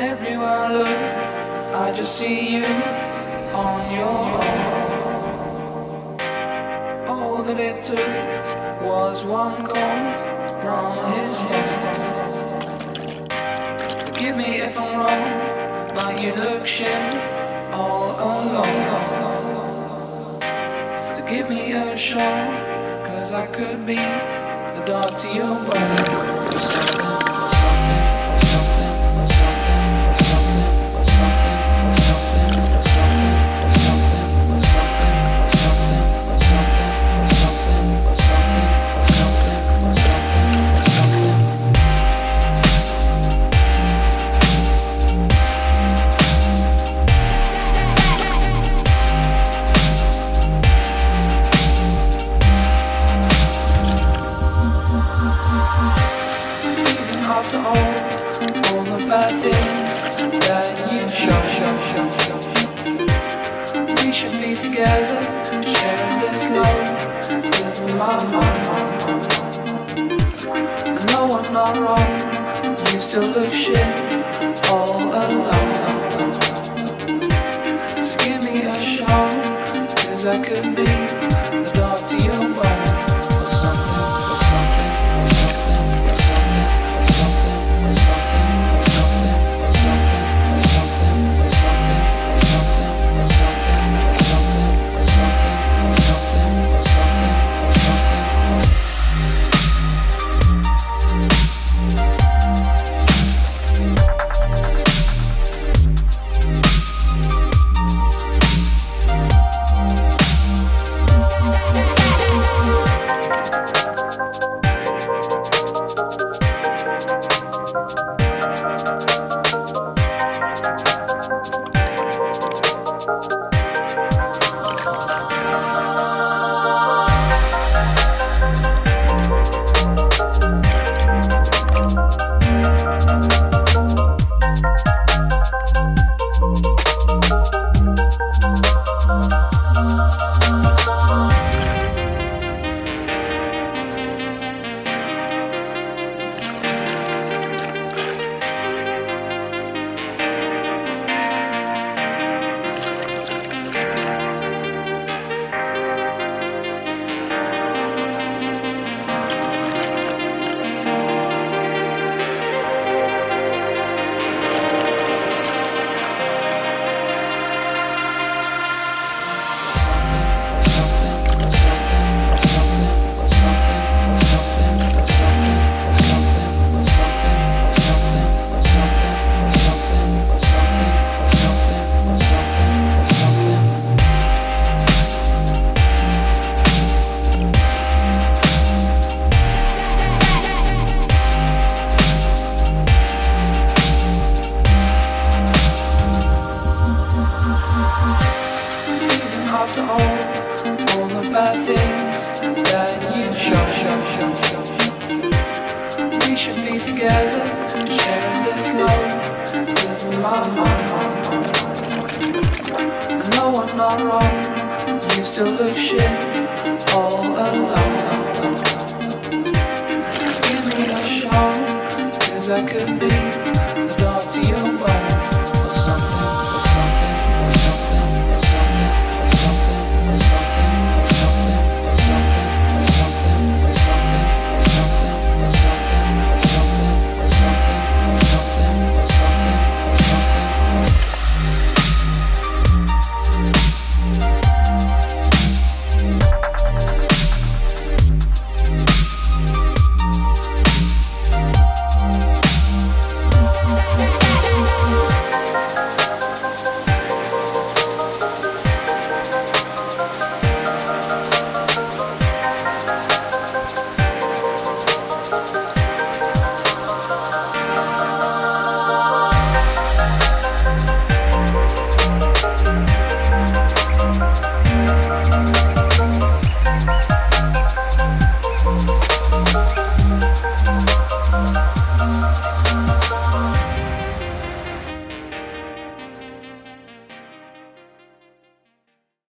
everywhere I look, I just see you on your own. All that it took was one call from his phone. Forgive me if I'm wrong, but you look shit all alone. To give me a shot, cause I could be the dog to your bone. Things that you show, show, show, show, show. We should be together, sharing this love with my know I'm not wrong, you still look shit all alone. So give me a shot, cause I could be After all, all the bad things that you show, show, show, show. We should be together, sharing this love with my. I know I'm not wrong, you still look shit